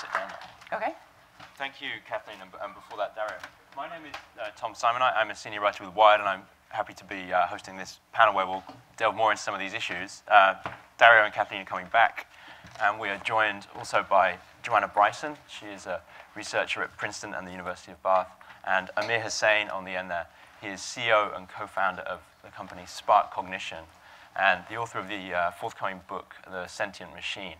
Sit down. Okay. Thank you, Kathleen, and, and before that, Dario. My name is uh, Tom Simonite. I, am a senior writer with Wired, and I'm happy to be uh, hosting this panel where we'll delve more into some of these issues. Uh, Dario and Kathleen are coming back, and we are joined also by Joanna Bryson. She is a researcher at Princeton and the University of Bath, and Amir Husain on the end there. He is CEO and co-founder of the company SparkCognition, and the author of the uh, forthcoming book, The Sentient Machine.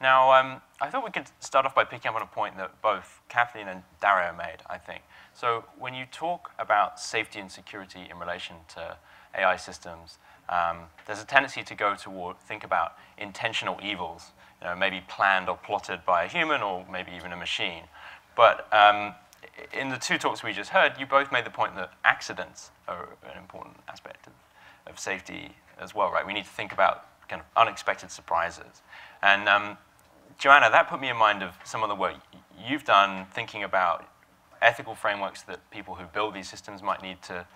Now, um, I thought we could start off by picking up on a point that both Kathleen and Dario made, I think. So when you talk about safety and security in relation to AI systems, um, there's a tendency to go toward, think about intentional evils, you know, maybe planned or plotted by a human or maybe even a machine. But um, in the two talks we just heard, you both made the point that accidents are an important aspect of, of safety as well, right? We need to think about kind of unexpected surprises. And um, Joanna, that put me in mind of some of the work you've done thinking about ethical frameworks that people who build these systems might need to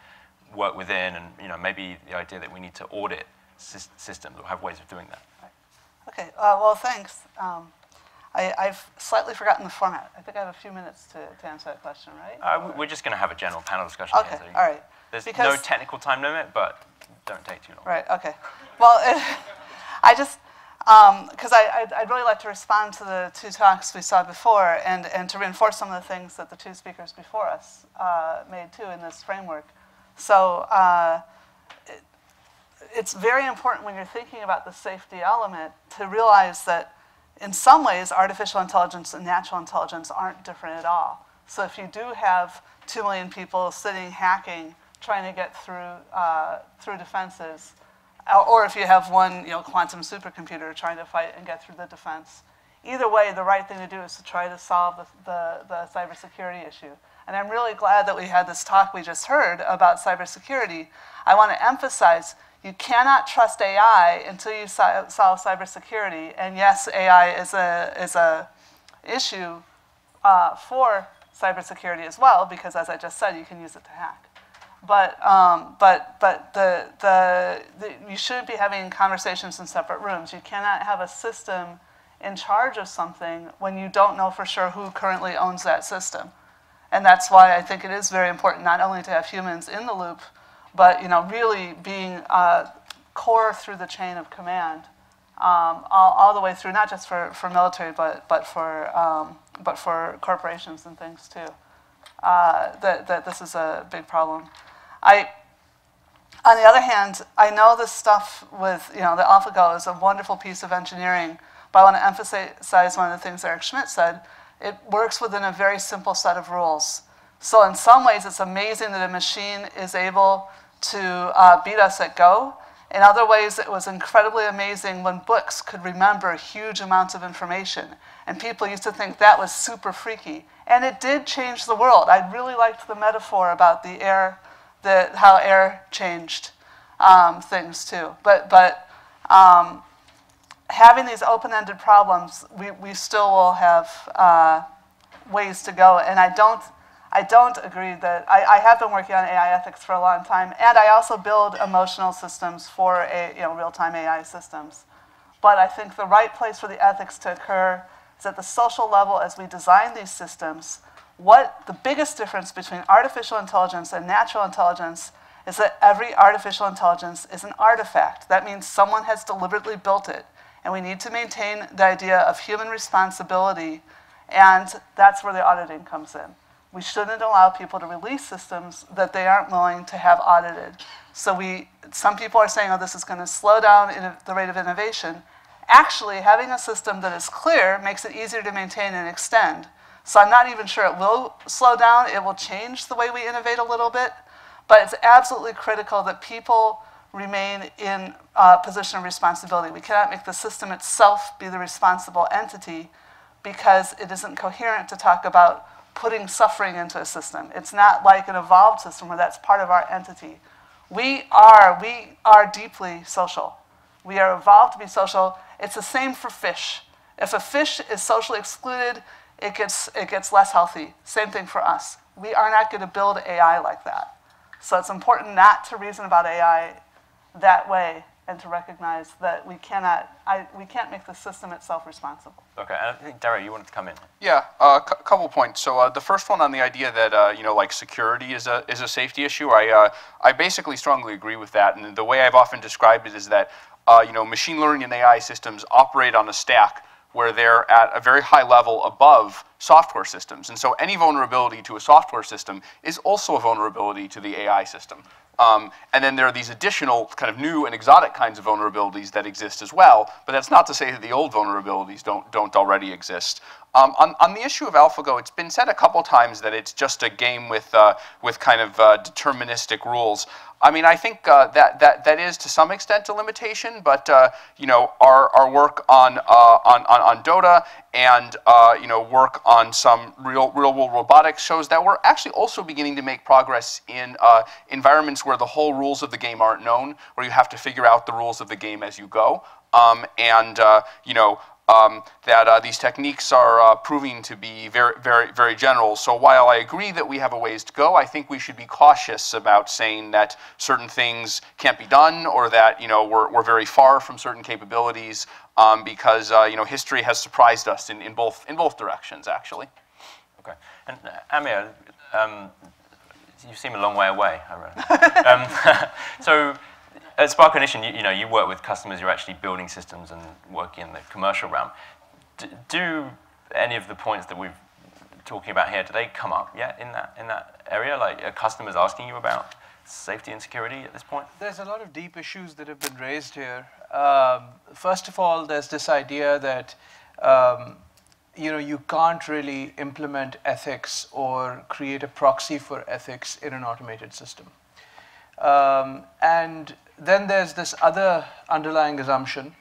work within, and you know, maybe the idea that we need to audit systems or have ways of doing that. Okay, uh, well, thanks. Um, I, have slightly forgotten the format. I think I have a few minutes to, to answer that question, right? Uh, we're just going to have a general panel discussion. Okay, here, so all right. There's because, no technical time limit, but don't take too long. Right, okay. Well, it, I just, because um, I'd, I'd, really like to respond to the two talks we saw before and, and to reinforce some of the things that the two speakers before us uh, made too in this framework. So uh, it, it's very important when you're thinking about the safety element to realize that in some ways artificial intelligence and natural intelligence aren't different at all. So if you do have two million people sitting hacking, trying to get through, uh, through defenses, or if you have one you know, quantum supercomputer trying to fight and get through the defense. Either way, the right thing to do is to try to solve the, the, the cybersecurity issue. And I'm really glad that we had this talk we just heard about cybersecurity. I want to emphasize you cannot trust AI until you solve cybersecurity. And yes, AI is a, is a issue uh, for cybersecurity as well, because as I just said, you can use it to hack. But, um, but, but the, the, the, you shouldn't be having conversations in separate rooms. You cannot have a system in charge of something when you don't know for sure who currently owns that system. And that's why I think it is very important not only to have humans in the loop, but you know, really being uh, core through the chain of command, um, all, all, the way through, not just for, for military, but, but, for, um, but for corporations and things too. Uh, that, that this is a big problem. I, on the other hand, I know this stuff with, you know, the AlphaGo is a wonderful piece of engineering, but I want to emphasize one of the things Eric Schmidt said. It works within a very simple set of rules. So in some ways, it's amazing that a machine is able to uh, beat us at Go. In other ways, it was incredibly amazing when books could remember huge amounts of information. And people used to think that was super freaky. And it did change the world. I really liked the metaphor about the air the, how air changed um, things too. But, but um, having these open-ended problems, we, we still will have uh, ways to go. And I don't, I don't agree that, I, I have been working on AI ethics for a long time, and I also build emotional systems for a, you know, real-time AI systems. But I think the right place for the ethics to occur is at the social level as we design these systems, what the biggest difference between artificial intelligence and natural intelligence is that every artificial intelligence is an artifact. That means someone has deliberately built it. And we need to maintain the idea of human responsibility, and that's where the auditing comes in. We shouldn't allow people to release systems that they aren't willing to have audited. So we, some people are saying, oh, this is going to slow down the rate of innovation. Actually, having a system that is clear makes it easier to maintain and extend. So I'm not even sure it will slow down. It will change the way we innovate a little bit. But it's absolutely critical that people remain in a position of responsibility. We cannot make the system itself be the responsible entity because it isn't coherent to talk about putting suffering into a system. It's not like an evolved system where that's part of our entity. We are, we are deeply social. We are evolved to be social. It's the same for fish. If a fish is socially excluded, it gets, it gets less healthy. Same thing for us. We are not going to build AI like that. So it's important not to reason about AI that way and to recognize that we cannot, I, we can't make the system itself responsible. Okay, and I think Dario, you wanted to come in. Yeah, a uh, c- couple points. So uh, the first one on the idea that uh, you know, like security is a is a safety issue. I uh, I basically strongly agree with that. And the way I've often described it is that uh, you know, machine learning and AI systems operate on a stack where they're at a very high level above software systems. And so any vulnerability to a software system is also a vulnerability to the AI system. Um, and then there are these additional kind of new and exotic kinds of vulnerabilities that exist as well, but that's not to say that the old vulnerabilities don't, don't already exist. Um, on, on, the issue of AlphaGo, it's been said a couple times that it's just a game with, uh, with kind of uh, deterministic rules. I mean, I think uh, that, that, that is to some extent a limitation, but uh, you know, our, our work on, uh, on, on, on, Dota and uh, you know, work on some real, real world robotics shows that we're actually also beginning to make progress in environments where the whole rules of the game aren't known, where you have to figure out the rules of the game as you go. Um, and you know, um, that uh, these techniques are uh, proving to be very, very, very general. So while I agree that we have a ways to go, I think we should be cautious about saying that certain things can't be done or that you know we're, we're very far from certain capabilities um, because uh, you know history has surprised us in, in both in both directions actually. Okay, and uh, Amir, um, you seem a long way away. um, so at SparkCognition, you, you, know, you work with customers who are actually building systems and working in the commercial realm. D do any of the points that we've talking about here, do they come up yet in that, in that area? Like, are customers asking you about safety and security at this point? There's a lot of deep issues that have been raised here. Um, first of all, there's this idea that um, you know, you can't really implement ethics or create a proxy for ethics in an automated system. Um, and then there's this other underlying assumption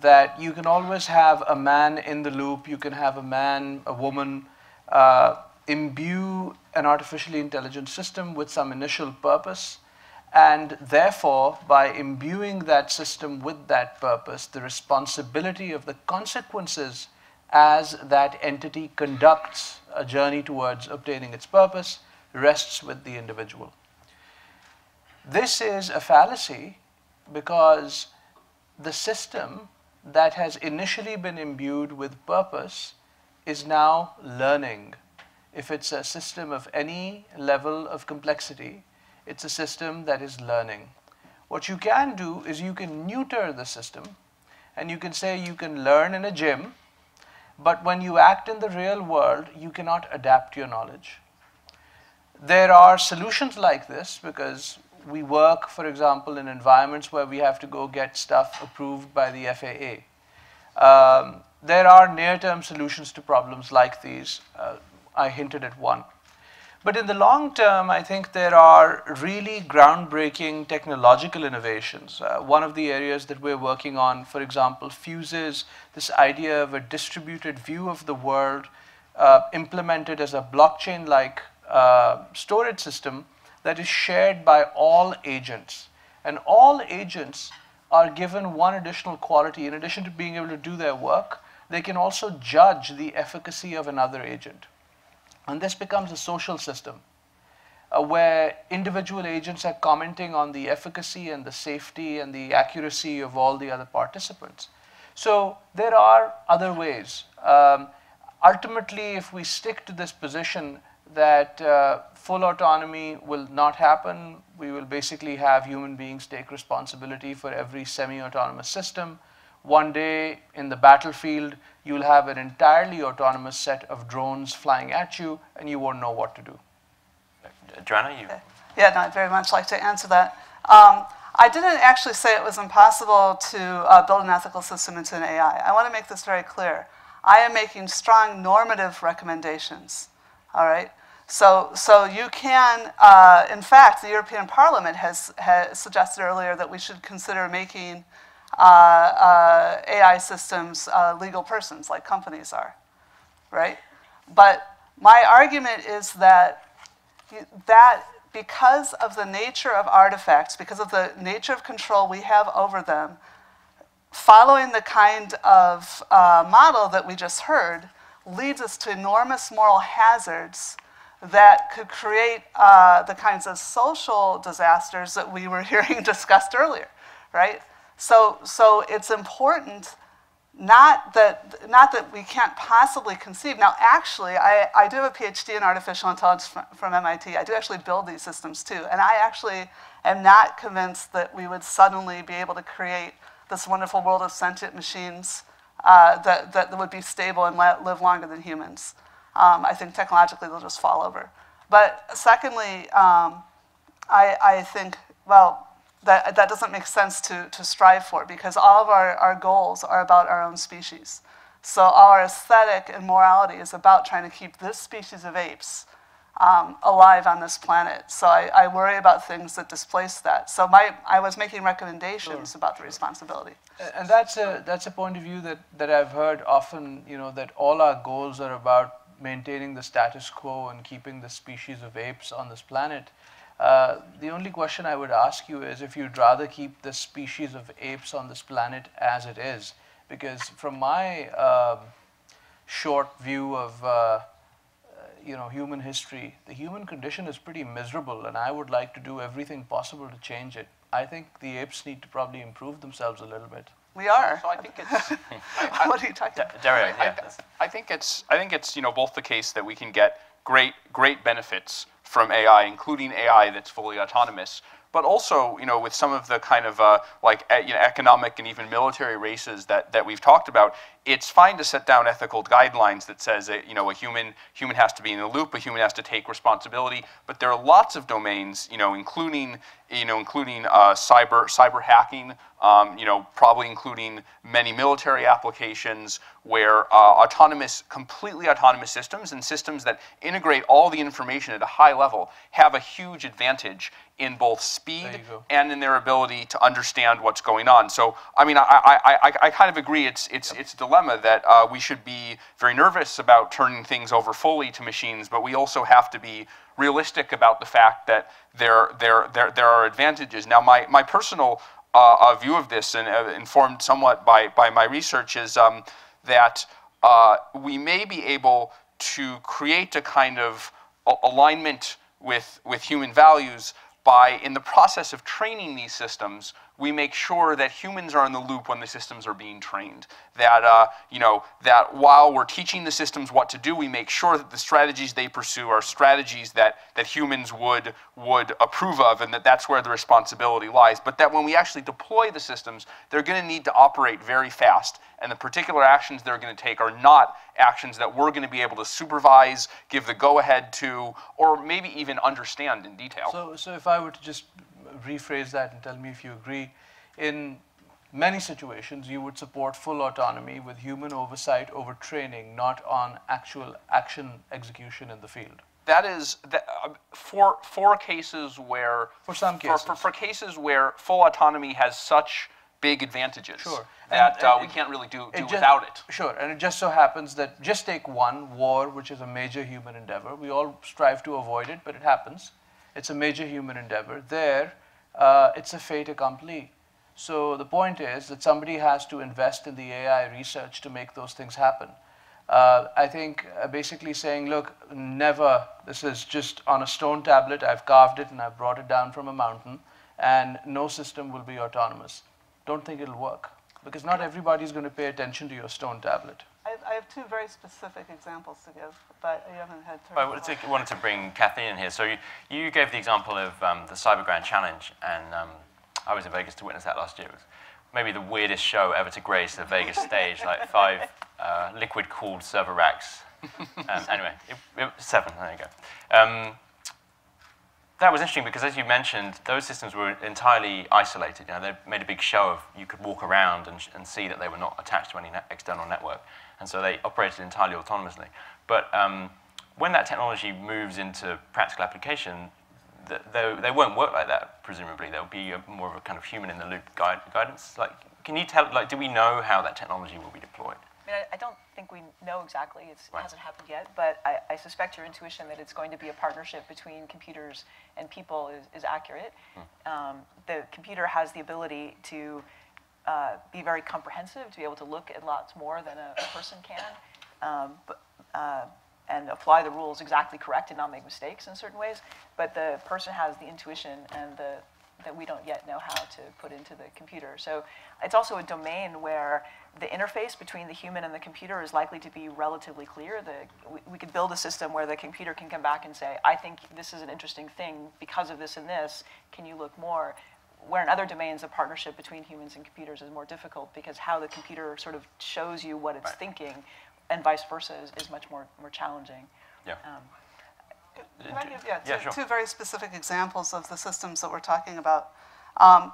that you can always have a man in the loop, you can have a man, a woman, uh, imbue an artificially intelligent system with some initial purpose, and therefore, by imbuing that system with that purpose, the responsibility of the consequences as that entity conducts a journey towards obtaining its purpose rests with the individual. This is a fallacy because the system that has initially been imbued with purpose is now learning. If it's a system of any level of complexity, it's a system that is learning. What you can do is you can neuter the system and you can say you can learn in a gym, but when you act in the real world, you cannot adapt your knowledge. There are solutions like this because we work, for example, in environments where we have to go get stuff approved by the FAA. Um, there are near-term solutions to problems like these. Uh, I hinted at one. But in the long term, I think there are really groundbreaking technological innovations. Uh, one of the areas that we're working on, for example, fuses this idea of a distributed view of the world uh, implemented as a blockchain-like uh, storage system that is shared by all agents. And all agents are given one additional quality. In addition to being able to do their work, they can also judge the efficacy of another agent. And this becomes a social system uh, where individual agents are commenting on the efficacy and the safety and the accuracy of all the other participants. So there are other ways. Um, ultimately, if we stick to this position that uh, full autonomy will not happen. We will basically have human beings take responsibility for every semi-autonomous system. One day in the battlefield, you'll have an entirely autonomous set of drones flying at you, and you won't know what to do. Joanna, you? Yeah, no, I'd very much like to answer that. Um, I didn't actually say it was impossible to uh, build an ethical system into an AI. I want to make this very clear. I am making strong normative recommendations, all right? So, so you can, uh, in fact, the European Parliament has, has, suggested earlier that we should consider making uh, uh, AI systems uh, legal persons, like companies are, right? But my argument is that that because of the nature of artifacts, because of the nature of control we have over them, following the kind of uh, model that we just heard leads us to enormous moral hazards that could create uh, the kinds of social disasters that we were hearing discussed earlier, right? So, so it's important not that, not that we can't possibly conceive. Now, actually, I, I do have a PhD in artificial intelligence from, from MIT. I do actually build these systems too. And I actually am not convinced that we would suddenly be able to create this wonderful world of sentient machines uh, that, that would be stable and live longer than humans. Um, I think technologically they'll just fall over. But secondly, um, I, I think, well, that, that doesn't make sense to, to strive for because all of our, our goals are about our own species. So our aesthetic and morality is about trying to keep this species of apes um, alive on this planet. So I, I, worry about things that displace that. So my, I was making recommendations sure. about the responsibility. And that's a, that's a point of view that, that I've heard often, you know, that all our goals are about maintaining the status quo and keeping the species of apes on this planet. Uh, the only question I would ask you is if you'd rather keep the species of apes on this planet as it is. Because from my uh, short view of uh, you know, human history, the human condition is pretty miserable, and I would like to do everything possible to change it. I think the apes need to probably improve themselves a little bit. We are. So I think it's. I, what are you talking about? Dario, yeah. I, I, think it's. I think it's you know both the case that we can get great great benefits from AI, including AI that's fully autonomous, but also, you know, with some of the kind of uh, like you know, economic and even military races that, that we've talked about, it's fine to set down ethical guidelines that says that you know a human human has to be in the loop, a human has to take responsibility. But there are lots of domains, you know, including you know including uh, cyber cyber hacking, um, you know, probably including many military applications where uh, autonomous, completely autonomous systems and systems that integrate all the information at a high level have a huge advantage in both speed and in their ability to understand what's going on. So, I mean, I, I, I, I kind of agree. It's it's yep. it's a dilemma that uh, we should be very nervous about turning things over fully to machines, but we also have to be realistic about the fact that there there there there are advantages. Now, my my personal uh, uh, view of this, and uh, informed somewhat by by my research, is um, that uh, we may be able to create a kind of alignment with with human values by, in the process of training these systems, we make sure that humans are in the loop when the systems are being trained. That, uh, you know, that while we're teaching the systems what to do, we make sure that the strategies they pursue are strategies that, that humans would, would approve of and that that's where the responsibility lies. But that when we actually deploy the systems, they're going to need to operate very fast. And the particular actions they're going to take are not actions that we're going to be able to supervise, give the go-ahead to, or maybe even understand in detail. So, so if I were to just rephrase that and tell me if you agree. In many situations, you would support full autonomy with human oversight over training, not on actual action execution in the field. That is that, uh, for for cases where for some cases for, for, for, cases where full autonomy has such big advantages sure. that and, uh, and we can't really do, do it without it. Sure, and it just so happens that just take one war, which is a major human endeavor. We all strive to avoid it, but it happens. It's a major human endeavor. There, uh, it's a fait accompli. So the point is that somebody has to invest in the AI research to make those things happen. Uh, I think uh, basically saying, look, never, this is just on a stone tablet, I've carved it and I've brought it down from a mountain, and no system will be autonomous. Don't think it'll work, because not everybody's going to pay attention to your stone tablet. I have, I have, two very specific examples to give, but you haven't had time. I wanted to, wanted to bring Kathleen in here. So you, you gave the example of um, the Cyber Grand Challenge, and um, I was in Vegas to witness that last year. It was maybe the weirdest show ever to grace the Vegas stage, like five uh, liquid-cooled server racks. Um, anyway, it, it, seven, there you go. Um, that was interesting because, as you mentioned, those systems were entirely isolated. You know, they made a big show of you could walk around and, and see that they were not attached to any net external network and so they operated entirely autonomously. But um, when that technology moves into practical application, the, they, they won't work like that, presumably. There'll be a, more of a kind of human-in-the-loop guide, guidance. Like, can you tell, like, do we know how that technology will be deployed? I mean, I, I don't think we know exactly. It right. hasn't happened yet, but I, I, suspect your intuition that it's going to be a partnership between computers and people is, is accurate. Hmm. Um, the computer has the ability to uh, be very comprehensive, to be able to look at lots more than a, a person can, um, but, uh, and apply the rules exactly correct and not make mistakes in certain ways. But the person has the intuition and the that we don't yet know how to put into the computer. So it's also a domain where the interface between the human and the computer is likely to be relatively clear. The, we, we could build a system where the computer can come back and say, I think this is an interesting thing because of this and this. Can you look more? Where in other domains, the partnership between humans and computers is more difficult because how the computer sort of shows you what it's Right. thinking and vice versa is, is much more, more challenging. Yeah. Um, Can I give, yeah, Yeah, two, sure. two very specific examples of the systems that we're talking about? Um,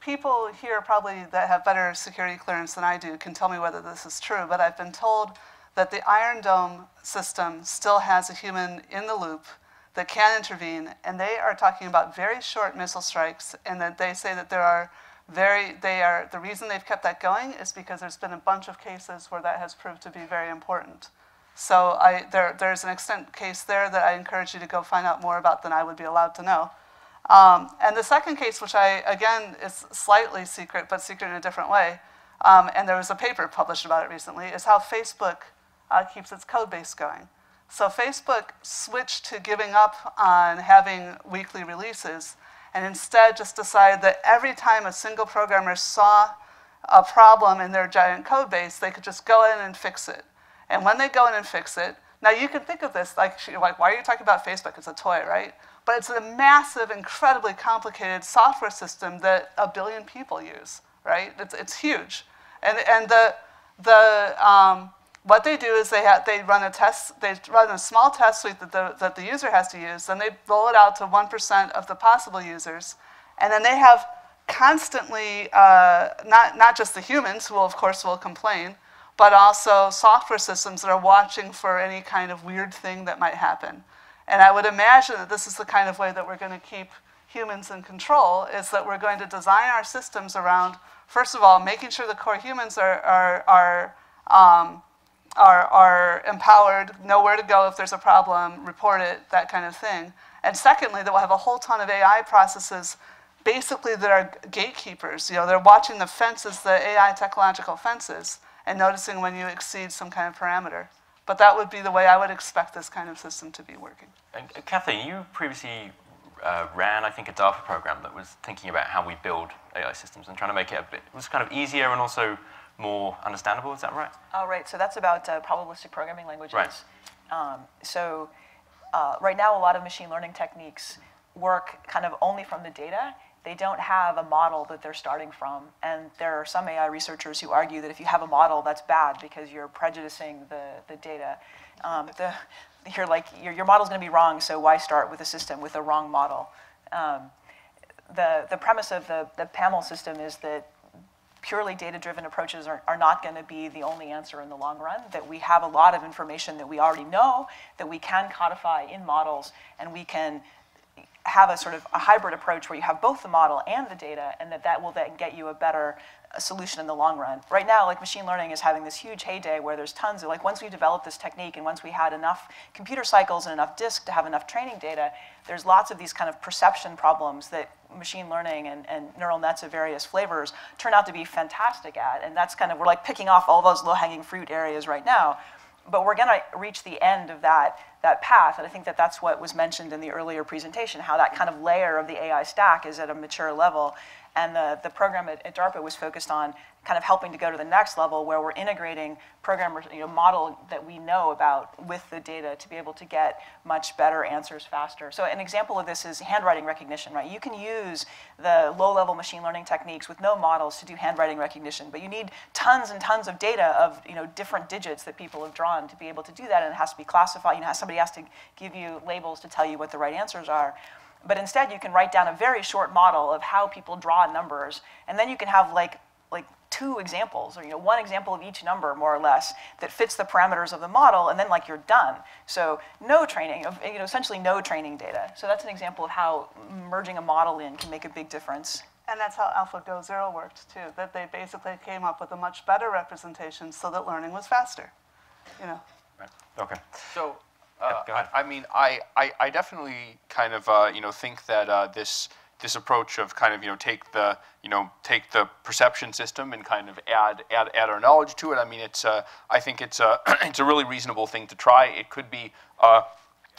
people here probably that have better security clearance than I do can tell me whether this is true, but I've been told that the Iron Dome system still has a human in the loop that can intervene, and they are talking about very short missile strikes, and that they say that there are very, they are, the reason they've kept that going is because there's been a bunch of cases where that has proved to be very important. So I, there, there's an extent case there that I encourage you to go find out more about than I would be allowed to know. Um, and the second case, which I, again, is slightly secret, but secret in a different way, um, and there was a paper published about it recently, is how Facebook uh, keeps its code base going. So Facebook switched to giving up on having weekly releases and instead just decided that every time a single programmer saw a problem in their giant code base, they could just go in and fix it. And when they go in and fix it, now you can think of this like, like why are you talking about Facebook? It's a toy, right? But it's a massive, incredibly complicated software system that a billion people use, right? It's, it's huge. And, and the, the, um, what they do is they, have, they run a test, they run a small test suite that the, that the user has to use, then they roll it out to 1% of the possible users, and then they have constantly, uh, not, not just the humans, who will, of course will complain, but also software systems that are watching for any kind of weird thing that might happen. And I would imagine that this is the kind of way that we're going to keep humans in control, is that we're going to design our systems around, first of all, making sure the core humans are, are, are um, are, are empowered, know where to go if there's a problem, report it, that kind of thing. And secondly, that we'll have a whole ton of AI processes basically that are gatekeepers. You know, they're watching the fences, the AI technological fences, and noticing when you exceed some kind of parameter. But that would be the way I would expect this kind of system to be working. And uh, Kathleen, you previously uh, ran, I think, a DARPA program that was thinking about how we build AI systems and trying to make it a bit, it was kind of easier and also more understandable. Is that right? Oh, right. So that's about uh, probabilistic programming languages. Right. Um, so uh, right now, a lot of machine learning techniques work kind of only from the data. They don't have a model that they're starting from. And there are some AI researchers who argue that if you have a model, that's bad because you're prejudicing the, the data. Um, the, you're like, your, your model's going to be wrong, so why start with a system with a wrong model? Um, the, the premise of the, the PAML system is that purely data-driven approaches are, are not going to be the only answer in the long run, that we have a lot of information that we already know, that we can codify in models, and we can have a sort of a hybrid approach where you have both the model and the data, and that that will then get you a better uh, solution in the long run. Right now, like machine learning is having this huge heyday where there's tons of, like once we developed this technique and once we had enough computer cycles and enough disk to have enough training data, there's lots of these kind of perception problems that machine learning and, and neural nets of various flavors turn out to be fantastic at. And that's kind of, we're like picking off all those low-hanging fruit areas right now but we're going to reach the end of that, that path. And I think that that's what was mentioned in the earlier presentation, how that kind of layer of the AI stack is at a mature level. And the, the program at, at DARPA was focused on kind of helping to go to the next level where we're integrating programmers, you know, model that we know about with the data to be able to get much better answers faster. So an example of this is handwriting recognition, right? You can use the low-level machine learning techniques with no models to do handwriting recognition, but you need tons and tons of data of, you know, different digits that people have drawn to be able to do that, and it has to be classified. You know, somebody has to give you labels to tell you what the right answers are. But instead, you can write down a very short model of how people draw numbers, and then you can have like like two examples, or you know, one example of each number, more or less, that fits the parameters of the model, and then like you're done. So no training, of- you know, essentially no training data. So that's an example of how merging a model in can make a big difference. And that's how AlphaGo Zero worked too, that they basically came up with a much better representation so that learning was faster. You know, Right. Okay. So, Yeah, uh. I, I mean, I, I, I definitely kind of, uh, you know, think that uh, this this approach of kind of, you know, take the, you know, take the perception system and kind of add add, add our knowledge to it. I mean, it's, uh, I think it's a it's a really reasonable thing to try. It could be uh,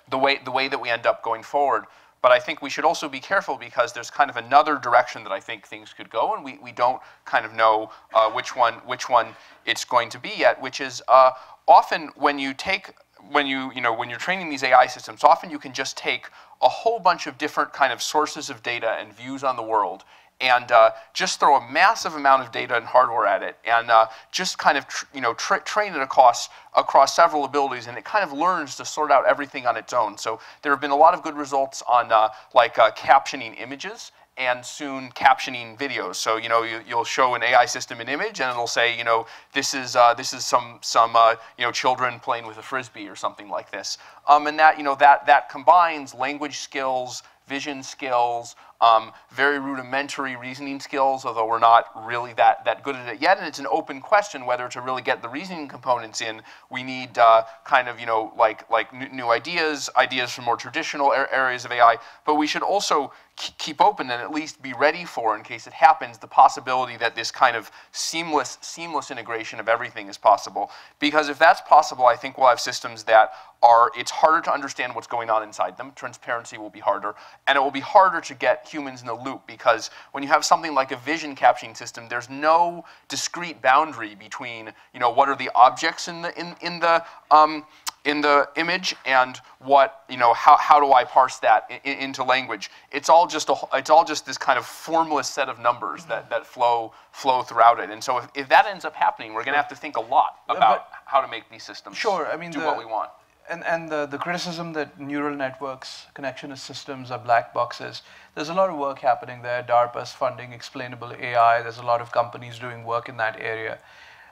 the way the way that we end up going forward. but I think we should also be careful because there's kind of another direction that I think things could go, and we, we don't kind of know uh, which one which one it's going to be yet. Which is uh, often when you take when you you know when you're training these AI systems, often you can just take a whole bunch of different kind of sources of data and views on the world and uh, just throw a massive amount of data and hardware at it and uh, just kind of you know tra train it across across several abilities and it kind of learns to sort out everything on its own. So there have been a lot of good results on uh, like uh, captioning images and soon captioning videos. So you know you, will show an AI system an image, and it'll say you know this is uh, this is some some uh, you know children playing with a frisbee or something like this. Um, and that you know that that combines language skills, vision skills, um, very rudimentary reasoning skills, although we're not really that, that good at it yet. And it's an open question whether to really get the reasoning components in, we need uh, kind of, you know, like, like new ideas, ideas from more traditional areas of AI. But we should also keep open and at least be ready for, in case it happens, the possibility that this kind of seamless, seamless integration of everything is possible. Because if that's possible, I think we'll have systems that are, it's harder to understand what's going on inside them. Transparency will be harder. And it will be harder to get humans in the loop because when you have something like a vision captioning system, there's no discrete boundary between, you know, what are the objects in the, in, in the, um, in the image and what you know how, how do I parse that in, into language. It's all just a it's all just this kind of formless set of numbers that, that flow flow throughout it. And so if, if that ends up happening we're going to have to think a lot about how to make these systems sure I mean do the, what we want and, and the, the criticism that neural networks, connectionist systems are black boxes, there's a lot of work happening there. DARPA's funding explainable AI. There's a lot of companies doing work in that area.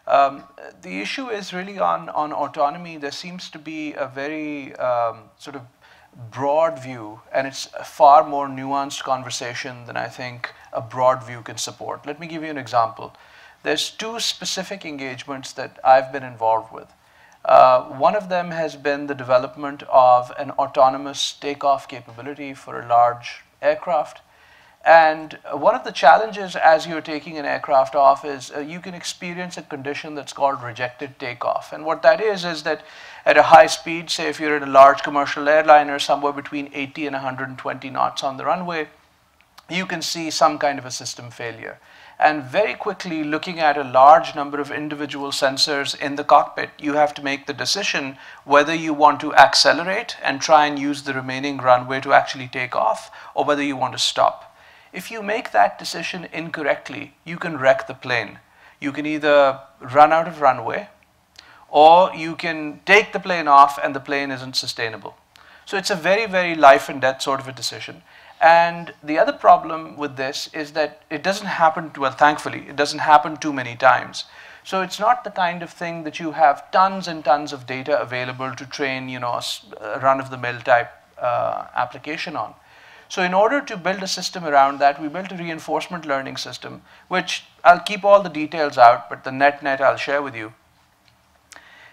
Um, the issue is really on, on autonomy. There seems to be a very um, sort of broad view, and it's a far more nuanced conversation than I think a broad view can support. Let me give you an example. There's two specific engagements that I've been involved with. Uh, one of them has been the development of an autonomous takeoff capability for a large aircraft. And one of the challenges as you're taking an aircraft off is uh, you can experience a condition that's called rejected takeoff. And what that is, is that at a high speed, say if you're in a large commercial airliner, somewhere between 80 and 120 knots on the runway, you can see some kind of a system failure and very quickly looking at a large number of individual sensors in the cockpit, you have to make the decision whether you want to accelerate and try and use the remaining runway to actually take off or whether you want to stop. If you make that decision incorrectly, you can wreck the plane. You can either run out of runway or you can take the plane off and the plane isn't sustainable. So it's a very, very life and death sort of a decision. And the other problem with this is that it doesn't happen, well, thankfully, it doesn't happen too many times. So it's not the kind of thing that you have tons and tons of data available to train, you know, a run-of-the-mill type uh, application on. So in order to build a system around that, we built a reinforcement learning system, which I'll keep all the details out, but the net net I'll share with you.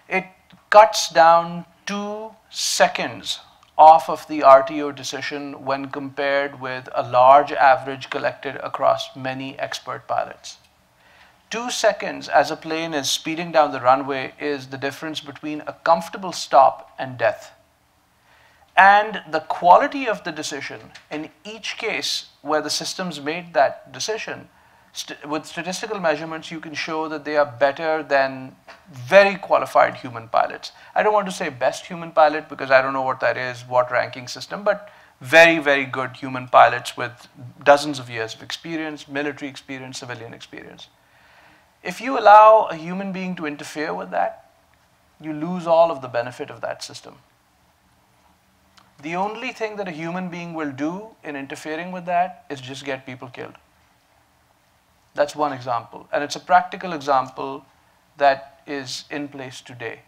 It cuts down two seconds off of the RTO decision when compared with a large average collected across many expert pilots. Two seconds as a plane is speeding down the runway is the difference between a comfortable stop and death. And the quality of the decision in each case where the systems made that decision st with statistical measurements, you can show that they are better than very qualified human pilots. I don't want to say best human pilot because I don't know what that is, what ranking system, but very, very good human pilots with dozens of years of experience, military experience, civilian experience. If you allow a human being to interfere with that, you lose all of the benefit of that system. The only thing that a human being will do in interfering with that is just get people killed. That's one example. And it's a practical example that is in place today.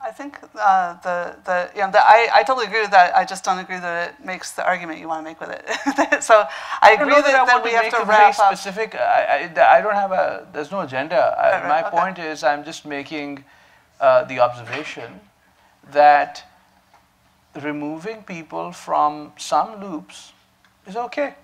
I think uh, the, the, you know, the, I, I totally agree with that. I just don't agree that it makes the argument you want to make with it. so I agree I that, that, that we have to wrap up. Specific, I, I, I, don't have a, there's no agenda. I, right, my okay. point is I'm just making uh, the observation that removing people from some loops is okay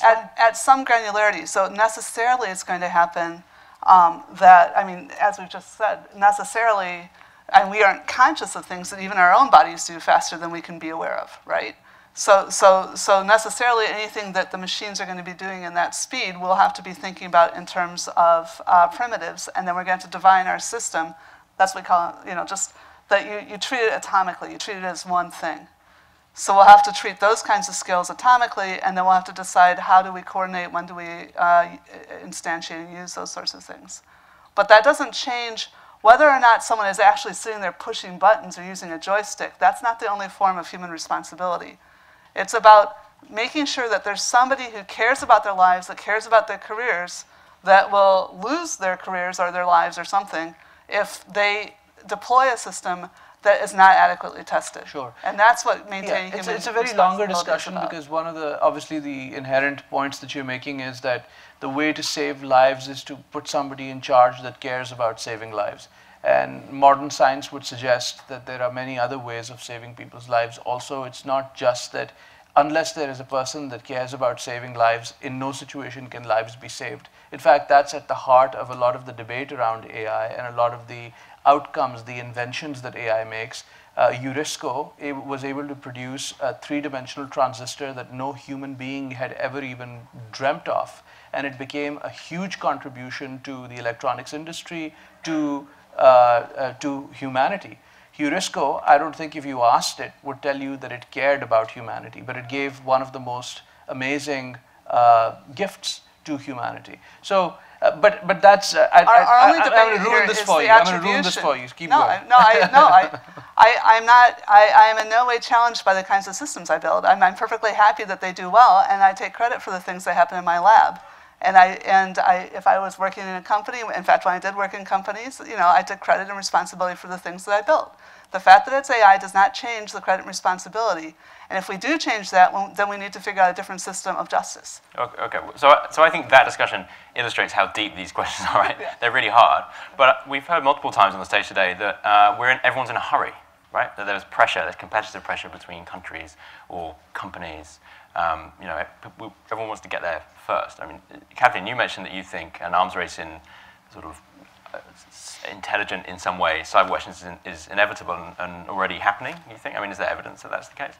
at, at some granularity. So necessarily it's going to happen um, that, I mean, as we've just said, necessarily, and we aren't conscious of things that even our own bodies do faster than we can be aware of, right? So, so, so necessarily anything that the machines are going to be doing in that speed, we'll have to be thinking about in terms of uh, primitives, and then we're going to divine our system. That's what we call you know, just that you, you treat it atomically, you treat it as one thing. So we'll have to treat those kinds of skills atomically, and then we'll have to decide how do we coordinate, when do we uh, instantiate and use those sorts of things. But that doesn't change whether or not someone is actually sitting there pushing buttons or using a joystick. That's not the only form of human responsibility. It's about making sure that there's somebody who cares about their lives, that cares about their careers, that will lose their careers or their lives or something if they deploy a system that is not adequately tested. Sure. And that's what maintaining yeah, it's, it's a very longer discussion because one of the obviously the inherent points that you're making is that the way to save lives is to put somebody in charge that cares about saving lives. And modern science would suggest that there are many other ways of saving people's lives. Also, it's not just that unless there is a person that cares about saving lives, in no situation can lives be saved. In fact, that's at the heart of a lot of the debate around AI and a lot of the outcomes, the inventions that AI makes. Uh, Eurisko was able to produce a three-dimensional transistor that no human being had ever even dreamt of, and it became a huge contribution to the electronics industry, to uh, uh, to humanity. Eurisko, I don't think if you asked it, would tell you that it cared about humanity, but it gave one of the most amazing uh, gifts to humanity. So, uh, but but that's uh, I, Our, our I, only I, debate I'm going to ruin this for you. I'm going to ruin this for you. Keep no, going. I, no, I, no, I, I, I'm not, I, I am in no way challenged by the kinds of systems I build. I'm, I'm perfectly happy that they do well, and I take credit for the things that happen in my lab. And I, and I, if I was working in a company, in fact, when I did work in companies, you know, I took credit and responsibility for the things that I built. The fact that it's AI does not change the credit and responsibility. And if we do change that, well, then we need to figure out a different system of justice. Okay, okay. so, so I think that discussion illustrates how deep these questions are, right? They're really hard. But we've heard multiple times on the stage today that uh, we're in, everyone's in a hurry, right? That there's pressure, there's competitive pressure between countries or companies. Um, you know, everyone wants to get there first. I mean, Kathleen, you mentioned that you think an arms race in sort of uh, intelligent in some way, cyber weapons is, is inevitable and, and already happening, you think? I mean, is there evidence that that's the case?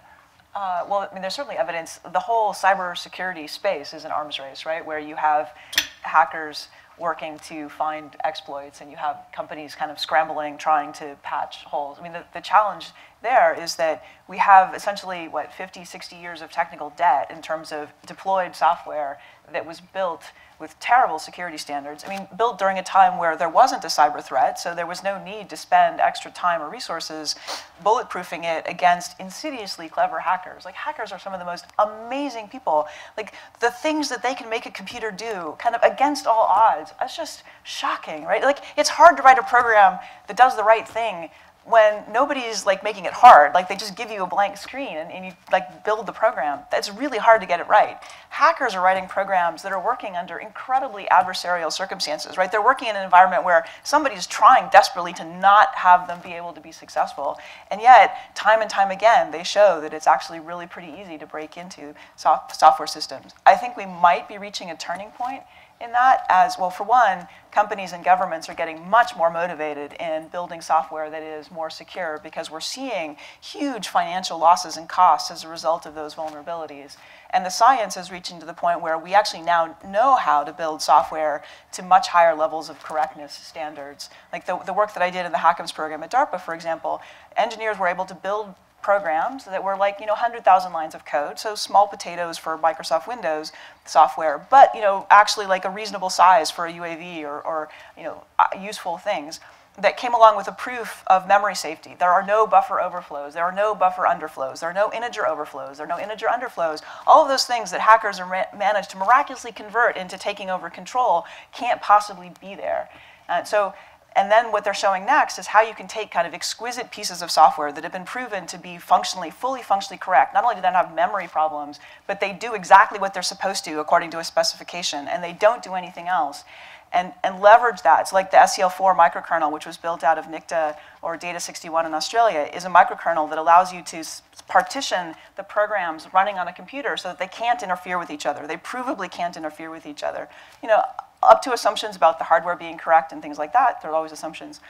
Uh, well, I mean, there's certainly evidence. The whole cybersecurity space is an arms race, right? Where you have hackers working to find exploits and you have companies kind of scrambling, trying to patch holes. I mean, the, the challenge there is that we have essentially, what, 50, 60 years of technical debt in terms of deployed software that was built with terrible security standards. I mean, built during a time where there wasn't a cyber threat, so there was no need to spend extra time or resources bulletproofing it against insidiously clever hackers. Like, hackers are some of the most amazing people. Like, the things that they can make a computer do, kind of against all odds, that's just shocking, right? Like, it's hard to write a program that does the right thing when nobody's like making it hard like they just give you a blank screen and, and you like build the program. That's really hard to get it right. Hackers are writing programs that are working under incredibly adversarial circumstances right? They're working in an environment where somebody's trying desperately to not have them be able to be successful. And yet time and time again they show that it's actually really pretty easy to break into soft, software systems. I think we might be reaching a turning point in that as well for one companies and governments are getting much more motivated in building software that is more secure because we're seeing huge financial losses and costs as a result of those vulnerabilities. And the science is reaching to the point where we actually now know how to build software to much higher levels of correctness standards. Like the, the work that i did in the HACMS program at darpa for example engineers were able to build programs that were like you know 100,000 lines of code, so small potatoes for Microsoft Windows software, but you know actually like a reasonable size for a UAV or, or you know uh, useful things that came along with a proof of memory safety. There are no buffer overflows, there are no buffer underflows, there are no integer overflows, there are no integer underflows. All of those things that hackers are ma- managed to miraculously convert into taking over control can't possibly be there. Uh, so and then what they're showing next is how you can take kind of exquisite pieces of software that have been proven to be functionally, fully functionally correct. Not only do they not have memory problems, but they do exactly what they're supposed to according to a specification, and they don't do anything else. And, and leverage that. It's like the SEL4 microkernel, which was built out of NICTA or Data61 in Australia, is a microkernel that allows you to partition the programs running on a computer so that they can't interfere with each other. They provably can't interfere with each other. You know, up to assumptions about the hardware being correct and things like that. There are always assumptions.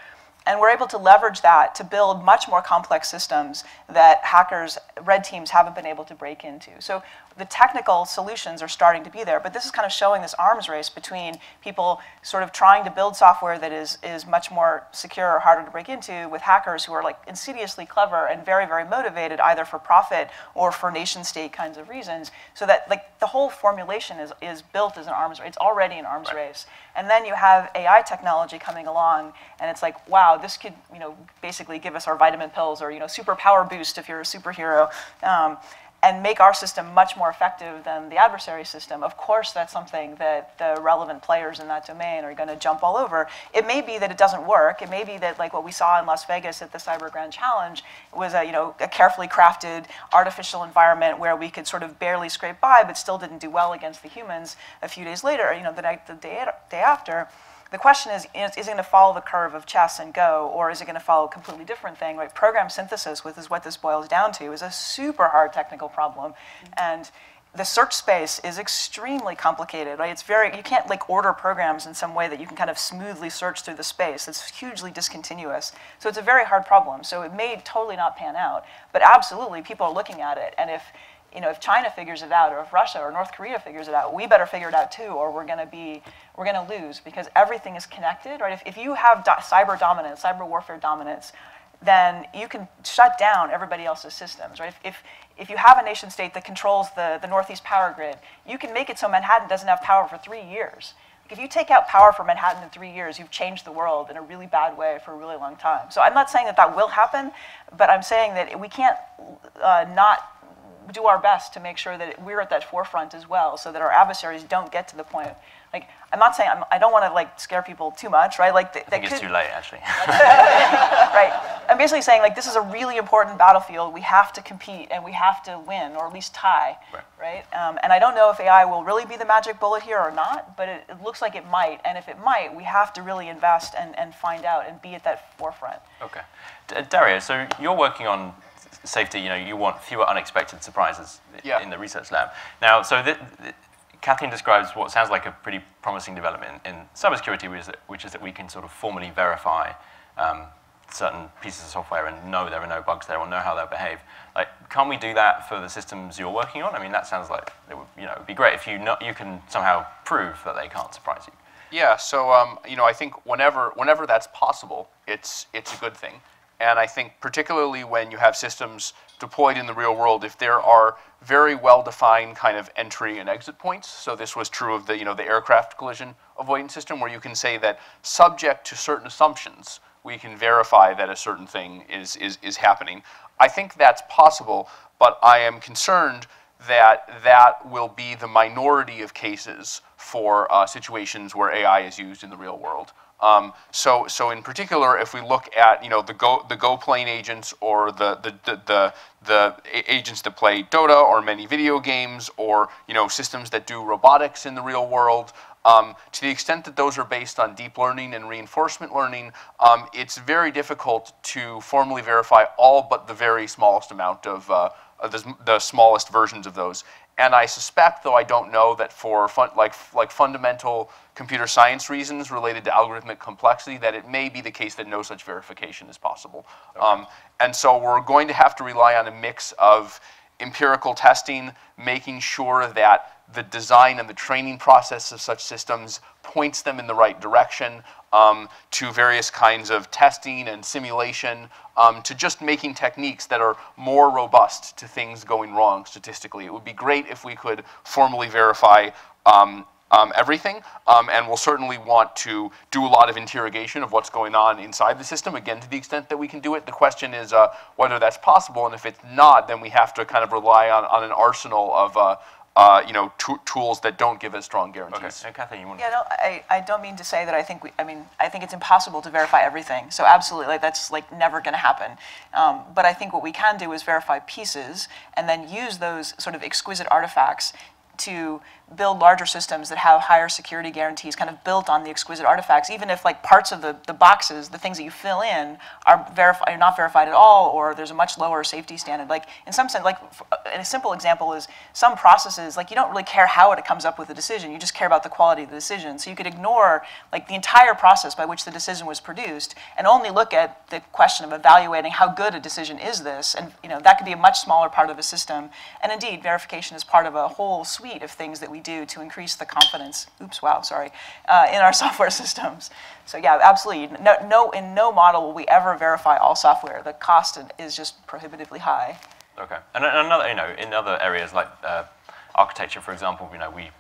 and we're able to leverage that to build much more complex systems that hackers, red teams, haven't been able to break into. So the technical solutions are starting to be there, but this is kind of showing this arms race between people sort of trying to build software that is, is much more secure or harder to break into with hackers who are like insidiously clever and very, very motivated either for profit or for nation state kinds of reasons. So that like the whole formulation is, is built as an arms race. It's already an arms right. race. And then you have AI technology coming along and it's like, wow, this could, you know, basically give us our vitamin pills or, you know, super power boost if you're a superhero. Um, and make our system much more effective than the adversary system. Of course, that's something that the relevant players in that domain are going to jump all over. It may be that it doesn't work. It may be that, like what we saw in Las Vegas at the Cyber Grand Challenge, was a you know a carefully crafted artificial environment where we could sort of barely scrape by, but still didn't do well against the humans. A few days later, you know, the night, the day, day after. The question is, is, is it going to follow the curve of chess and Go, or is it going to follow a completely different thing? Right? Program synthesis, which is what this boils down to, is a super hard technical problem. And the search space is extremely complicated, right? It's very, you can't like order programs in some way that you can kind of smoothly search through the space. It's hugely discontinuous. So it's a very hard problem. So it may totally not pan out, but absolutely people are looking at it. And if, you know, if China figures it out or if Russia or North Korea figures it out, we better figure it out too, or we're going to be, we're going to lose because everything is connected, right? If, if you have do cyber dominance, cyber warfare dominance, then you can shut down everybody else's systems, right? If, if, if you have a nation state that controls the, the Northeast power grid, you can make it so Manhattan doesn't have power for three years. If you take out power from Manhattan in three years, you've changed the world in a really bad way for a really long time. So I'm not saying that that will happen, but I'm saying that we can't uh, not do our best to make sure that we're at that forefront as well, so that our adversaries don't get to the point. Like, I'm not saying I'm, I do not want to like scare people too much, right? Like, th- I think it's too late, actually. right. I'm basically saying like this is a really important battlefield. We have to compete and we have to win, or at least tie, right? right? Um, and I don't know if AI will really be the magic bullet here or not, but it, it looks like it might. And if it might, we have to really invest and, and find out and be at that forefront. Okay, D- Dario. So you're working on safety, you know, you want fewer unexpected surprises yeah. in the research lab. Now, so the, the, Kathleen describes what sounds like a pretty promising development in, in cybersecurity, which is, that, which is that we can sort of formally verify um, certain pieces of software and know there are no bugs there or know how they'll behave. Like, can we do that for the systems you're working on? I mean, that sounds like it would, you know, it'd be great if you know, you can somehow prove that they can't surprise you. Yeah, so um, you know, I think whenever whenever that's possible, it's it's a good thing. And I think particularly when you have systems deployed in the real world, if there are very well-defined kind of entry and exit points, so this was true of the, you know, the aircraft collision avoidance system, where you can say that subject to certain assumptions, we can verify that a certain thing is, is, is happening. I think that's possible, but I am concerned that that will be the minority of cases for uh, situations where AI is used in the real world. Um, so, so in particular, if we look at you know the Go the Go plane agents or the the, the the the agents that play Dota or many video games or you know systems that do robotics in the real world, um, to the extent that those are based on deep learning and reinforcement learning, um, it's very difficult to formally verify all but the very smallest amount of uh, the, the smallest versions of those. And I suspect, though I don't know, that for fun, like, like fundamental computer science reasons related to algorithmic complexity, that it may be the case that no such verification is possible. Okay. Um, and so we're going to have to rely on a mix of empirical testing, making sure that the design and the training process of such systems points them in the right direction um, to various kinds of testing and simulation um, to just making techniques that are more robust to things going wrong statistically. It would be great if we could formally verify um, um, everything, um, and we'll certainly want to do a lot of interrogation of what's going on inside the system, again, to the extent that we can do it. The question is uh, whether that's possible, and if it's not, then we have to kind of rely on, on an arsenal of, uh, uh, you know, tools that don't give us strong guarantees. Okay. Kathleen, you want to? yeah, no, I, I don't mean to say that I think we, I mean, I think it's impossible to verify everything. So absolutely, like, that's like never going to happen. Um, but I think what we can do is verify pieces and then use those sort of exquisite artifacts to build larger systems that have higher security guarantees kind of built on the exquisite artifacts, even if like parts of the, the boxes, the things that you fill in are, are not verified at all, or there's a much lower safety standard. Like in some sense, like a simple example is some processes, like you don't really care how it comes up with a decision, you just care about the quality of the decision. So you could ignore like the entire process by which the decision was produced and only look at the question of evaluating how good a decision is this, and you know that could be a much smaller part of a system. And indeed, verification is part of a whole suite of things that we do to increase the confidence, oops, wow, sorry, uh, in our software systems. So yeah, absolutely. No, no, in no model will we ever verify all software. The cost is just prohibitively high. Okay. And another, you know, in other areas like uh, architecture, for example, you know, we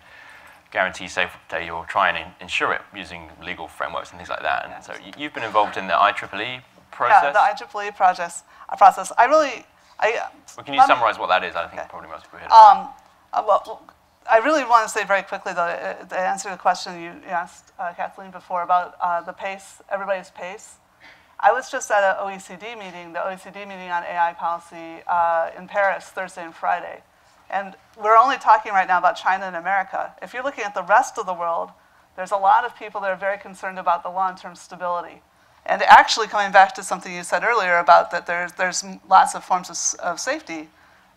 guarantee safety or try and ensure it using legal frameworks and things like that. And so you- you've been involved in the IEEE process. Yeah, the IEEE process. uh, process. I really, I. well, can you let summarize what that is? I think Okay. probably most people here. Um, uh, well, I really want to say very quickly, though, uh, to answer the question you you asked uh, Kathleen before about uh, the pace, everybody's pace. I was just at an OECD meeting, the OECD meeting on AI policy uh, in Paris Thursday and Friday. And we're only talking right now about China and America. If you're looking at the rest of the world, there's a lot of people that are very concerned about the long-term stability. And actually, coming back to something you said earlier about that there's, there's lots of forms of, of safety,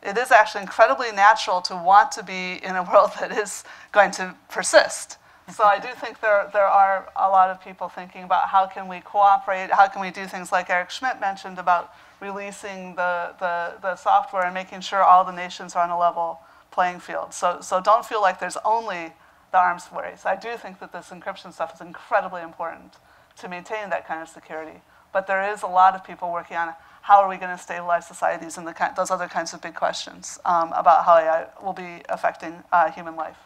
it is actually incredibly natural to want to be in a world that is going to persist. So I do think there, there are a lot of people thinking about how can we cooperate, how can we do things like Eric Schmidt mentioned about releasing the, the, the software and making sure all the nations are on a level playing field. So, so don't feel like there's only the arms race. I do think that this encryption stuff is incredibly important to maintain that kind of security. But there is a lot of people working on how are we going to stabilize societies and the those other kinds of big questions um, about how AI will be affecting uh, human life.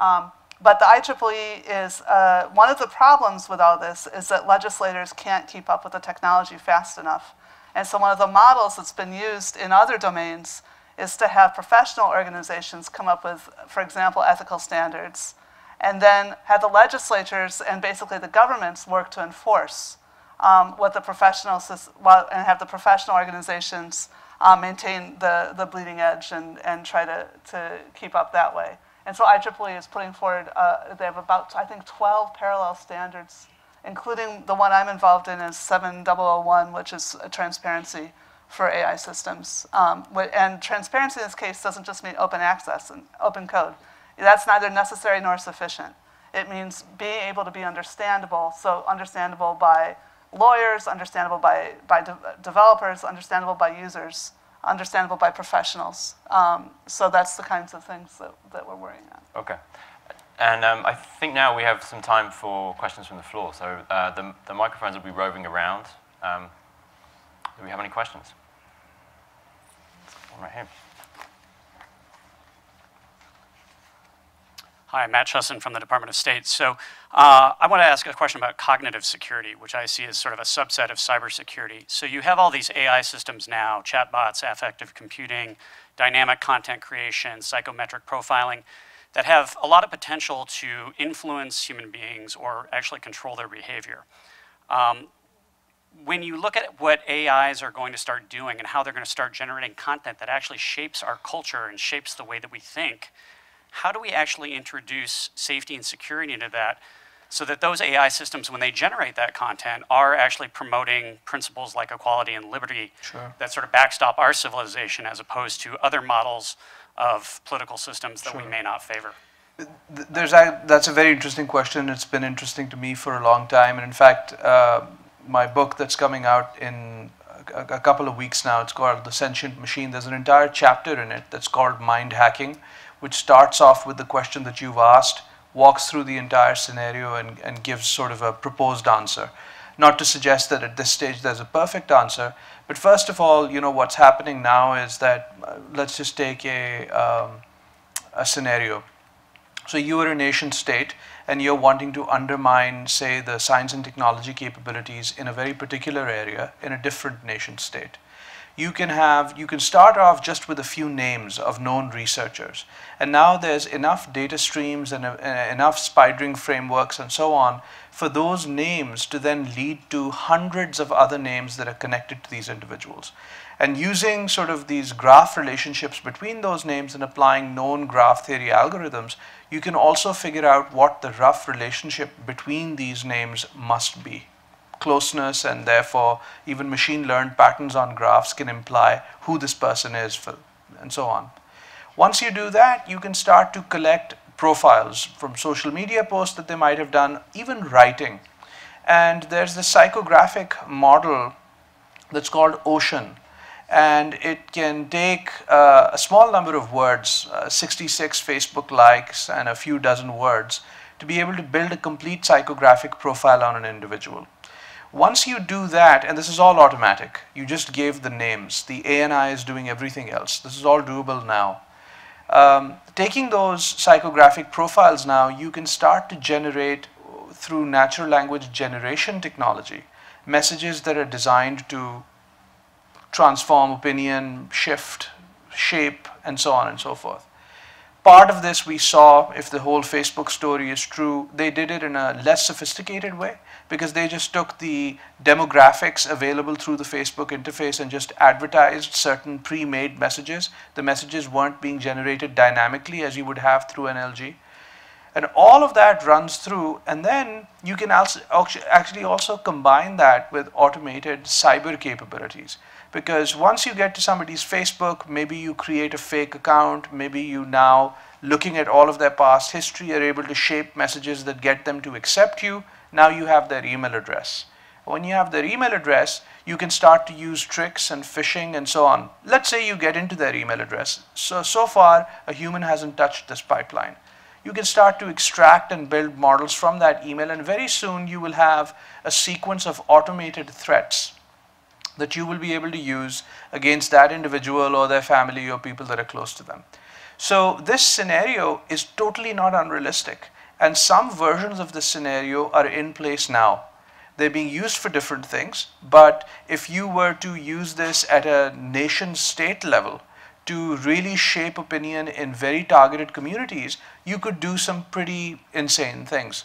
Um, but the IEEE is uh, one of the problems with all this is that legislators can't keep up with the technology fast enough. And so one of the models that's been used in other domains is to have professional organizations come up with, for example, ethical standards, and then have the legislatures and basically the governments work to enforce um, what the professional sys- well, and have the professional organizations um, maintain the, the bleeding edge and, and try to, to keep up that way. And so IEEE is putting forward, uh, they have about, I think, 12 parallel standards, including the one I'm involved in is 7001, which is transparency for AI systems. Um, and transparency in this case doesn't just mean open access and open code. That's neither necessary nor sufficient. It means being able to be understandable, so understandable by lawyers, understandable by, by de- developers, understandable by users, understandable by professionals. Um, so that's the kinds of things that, that we're worrying on. Okay. And um, I think now we have some time for questions from the floor. So uh, the, the microphones will be roving around. Um, do we have any questions? One right here. Hi, Matt Chusson from the Department of State. So uh, I want to ask a question about cognitive security, which I see as sort of a subset of cybersecurity. So you have all these AI systems now, chatbots, affective computing, dynamic content creation, psychometric profiling, that have a lot of potential to influence human beings or actually control their behavior. Um, when you look at what AIs are going to start doing and how they're going to start generating content that actually shapes our culture and shapes the way that we think, how do we actually introduce safety and security into that so that those AI systems, when they generate that content, are actually promoting principles like equality and liberty Sure. that sort of backstop our civilization as opposed to other models of political systems that we may not favor? There's a, that's a very interesting question. It's been interesting to me for a long time. And in fact, uh, my book that's coming out in a, a couple of weeks now, it's called The Sentient Machine. There's an entire chapter in it that's called Mind Hacking, which starts off with the question that you've asked, walks through the entire scenario, and, and gives sort of a proposed answer. Not to suggest that at this stage there's a perfect answer, but first of all, you know, what's happening now is that, uh, let's just take a, um, a scenario. So you are a nation state and you're wanting to undermine, say, the science and technology capabilities in a very particular area in a different nation state. You can have you can start off just with a few names of known researchers. And now there's enough data streams and uh, enough spidering frameworks and so on for those names to then lead to hundreds of other names that are connected to these individuals. And using sort of these graph relationships between those names and applying known graph theory algorithms you can also figure out what the rough relationship between these names must be closeness and therefore even machine learned patterns on graphs can imply who this person is for, and so on. Once you do that, you can start to collect profiles from social media posts that they might have done, even writing. And there's this psychographic model that's called Ocean. And it can take uh, a small number of words, uh, 66 Facebook likes and a few dozen words, to be able to build a complete psychographic profile on an individual. Once you do that, and this is all automatic, you just gave the names. The ANI is doing everything else. This is all doable now. Um, taking those psychographic profiles now, you can start to generate through natural language generation technology messages that are designed to transform opinion, shift, shape, and so on and so forth. Part of this we saw, if the whole Facebook story is true, they did it in a less sophisticated way because they just took the demographics available through the Facebook interface and just advertised certain pre-made messages. The messages weren't being generated dynamically as you would have through NLG. And all of that runs through, and then you can also actually also combine that with automated cyber capabilities. Because once you get to somebody's Facebook, maybe you create a fake account, maybe you now, looking at all of their past history, are able to shape messages that get them to accept you, now you have their email address. When you have their email address, you can start to use tricks and phishing and so on. Let's say you get into their email address. So, so far, a human hasn't touched this pipeline. You can start to extract and build models from that email, and very soon you will have a sequence of automated threats that you will be able to use against that individual or their family or people that are close to them. So this scenario is totally not unrealistic. And some versions of this scenario are in place now. They're being used for different things, but if you were to use this at a nation state level to really shape opinion in very targeted communities, you could do some pretty insane things.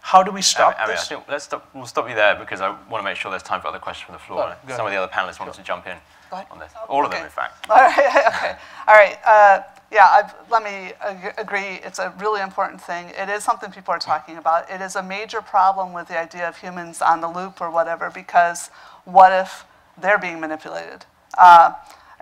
How do we stop I mean, this? I think let's stop, we'll stop you there because I want to make sure there's time for other questions from the floor. Oh, some of the other panelists wanted to jump in on this. All of them, in fact. All right, okay, all right. Uh, yeah, I've, let me ag- agree. It's a really important thing. It is something people are talking about. It is a major problem with the idea of humans on the loop or whatever, because what if they're being manipulated? Uh,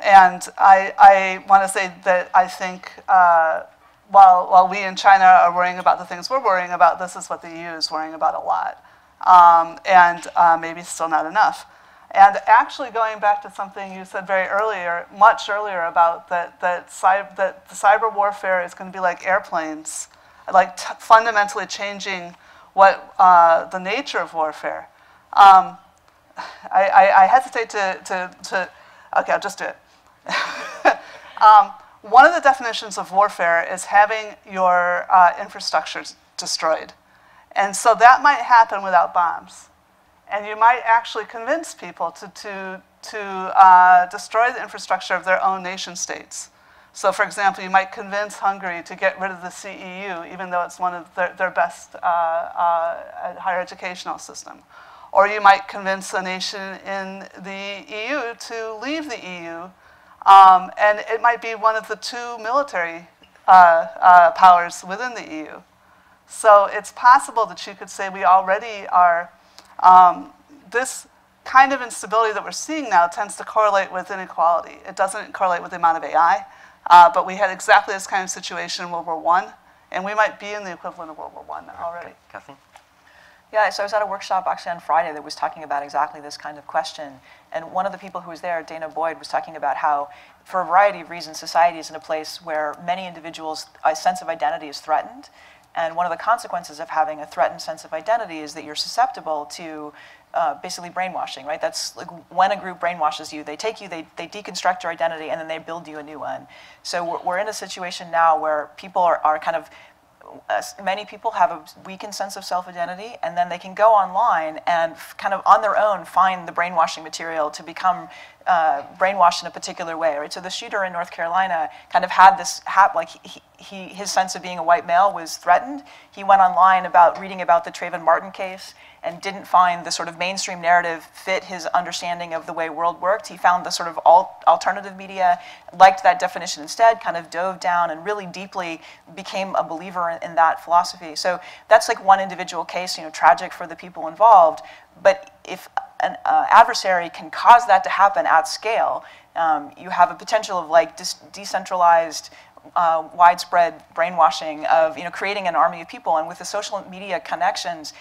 and I, I want to say that I think uh, while, while we in China are worrying about the things we're worrying about, this is what the EU is worrying about a lot. Um, and uh, maybe still not enough. And actually, going back to something you said very earlier, much earlier, about that, that, cyber, that the cyber warfare is going to be like airplanes, like fundamentally changing what uh, the nature of warfare. Um, I, I, I hesitate to, to, to, okay, I'll just do it. um, one of the definitions of warfare is having your uh, infrastructure destroyed. And so that might happen without bombs. And you might actually convince people to, to, to uh, destroy the infrastructure of their own nation states. So, for example, you might convince Hungary to get rid of the CEU, even though it's one of their, their best uh, uh, higher educational system. Or you might convince a nation in the EU to leave the EU, um, and it might be one of the two military uh, uh, powers within the EU. So it's possible that you could say we already are, um, this kind of instability that we're seeing now tends to correlate with inequality. It doesn't correlate with the amount of AI, uh, but we had exactly this kind of situation in World War I, and we might be in the equivalent of World War I already. Kathleen? Yeah, so I was at a workshop actually on Friday that was talking about exactly this kind of question. And one of the people who was there, danah boyd, was talking about how, for a variety of reasons, society is in a place where many individuals' a sense of identity is threatened. And one of the consequences of having a threatened sense of identity is that you're susceptible to uh, basically brainwashing, right? That's like when a group brainwashes you, they take you, they, they deconstruct your identity, and then they build you a new one. So we're, we're in a situation now where people are, are kind of many people have a weakened sense of self-identity, and then they can go online and kind of on their own find the brainwashing material to become uh, brainwashed in a particular way, right? So the shooter in North Carolina kind of had this, hap- like he, he, his sense of being a white male was threatened. He went online about reading about the Trayvon Martin case and didn't find the sort of mainstream narrative fit his understanding of the way world worked. He found the sort of alt- alternative media, liked that definition instead, kind of dove down and really deeply became a believer in, in that philosophy. So that's like one individual case, you know, tragic for the people involved. But if an uh, adversary can cause that to happen at scale, um, you have a potential of like dis- decentralized uh, widespread brainwashing of you know creating an army of people and with the social media connections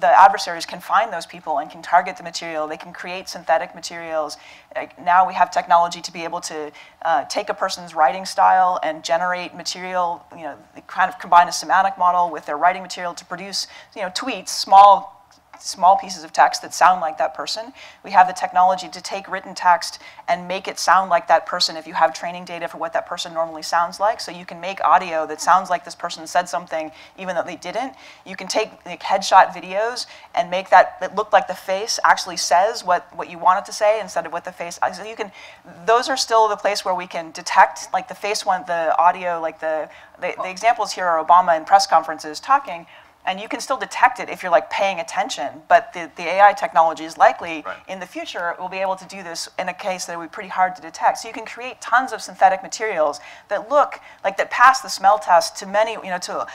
the adversaries can find those people and can target the material. They can create synthetic materials. Like now we have technology to be able to uh, take a person's writing style and generate material, you know, kind of combine a semantic model with their writing material to produce, you know, tweets, small small pieces of text that sound like that person. We have the technology to take written text and make it sound like that person if you have training data for what that person normally sounds like. So you can make audio that sounds like this person said something even though they didn't. You can take like, headshot videos and make that, that look like the face actually says what, what you want it to say instead of what the face, so you can, those are still the place where we can detect, like the face one, the audio, like the, the, the examples here are Obama in press conferences talking, and you can still detect it if you're like paying attention but the, the ai technology is likely Right. in the future will be able to do this in a case that would be pretty hard to detect so you can create tons of synthetic materials that look like that pass the smell test to many you know to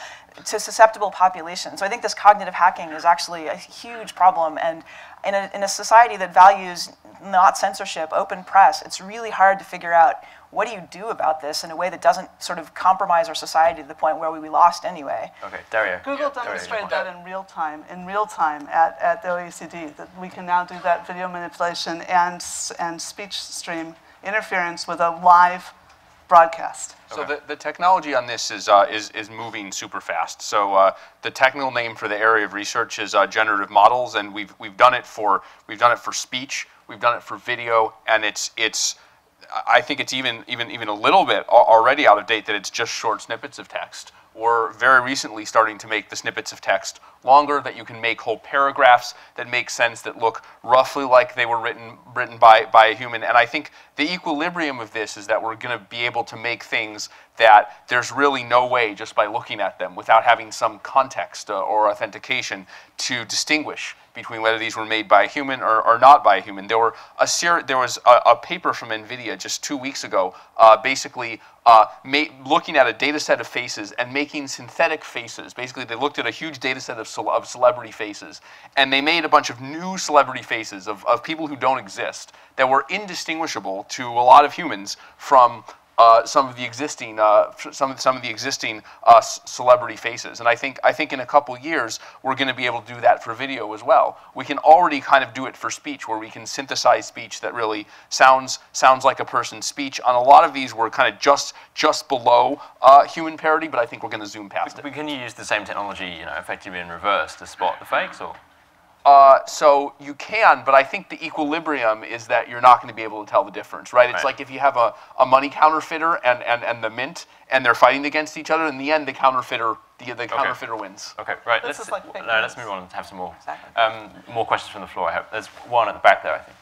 to susceptible populations so i think this cognitive hacking is actually a huge problem and in a, in a society that values not censorship open press it's really hard to figure out what do you do about this in a way that doesn't sort of compromise our society to the point where we we lost anyway Okay, Dario. Google Dario, demonstrated go on. that in real time, in real time at, at the OECD, that we can now do that video manipulation and, and speech stream interference with a live broadcast. So the, the technology on this is, uh, is, is moving super fast. So uh, the technical name for the area of research is uh, generative models, and we've, we've done it for we've done it for speech, we've done it for video, and it's it's I think it's even even even a little bit already out of date that it's just short snippets of text. We're very recently starting to make the snippets of text longer, that you can make whole paragraphs that make sense, that look roughly like they were written written by, by a human. And I think the equilibrium of this is that we're going to be able to make things that there's really no way, just by looking at them, without having some context uh, or authentication, to distinguish between whether these were made by a human or, or not by a human. There were a ser- there was a, a paper from NVIDIA just two weeks ago, uh, basically uh, looking at a data set of faces and making synthetic faces. Basically, they looked at a huge data set of, of celebrity faces, and they made a bunch of new celebrity faces of, of people who don't exist that were indistinguishable to a lot of humans from uh, some of the existing uh, some of some of the existing uh, celebrity faces, and I think I think in a couple years we're going to be able to do that for video as well. We can already kind of do it for speech, where we can synthesize speech that really sounds sounds like a person's speech. On a lot of these, we're kind of just just below uh, human parity, but I think we're going to zoom past it. But can you use the same technology, you know, effectively in reverse to spot the fakes, or? Uh, so you can, but I think the equilibrium is that you're not going to be able to tell the difference, right? It's Right. like if you have a, a money counterfeiter and, and, and the mint, and they're fighting against each other. In the end, the counterfeiter the, the counterfeiter wins. Okay, right. This let's is like no, let's move on and have some more. Exactly. Um, more questions from the floor. I hope there's one at the back there. I think.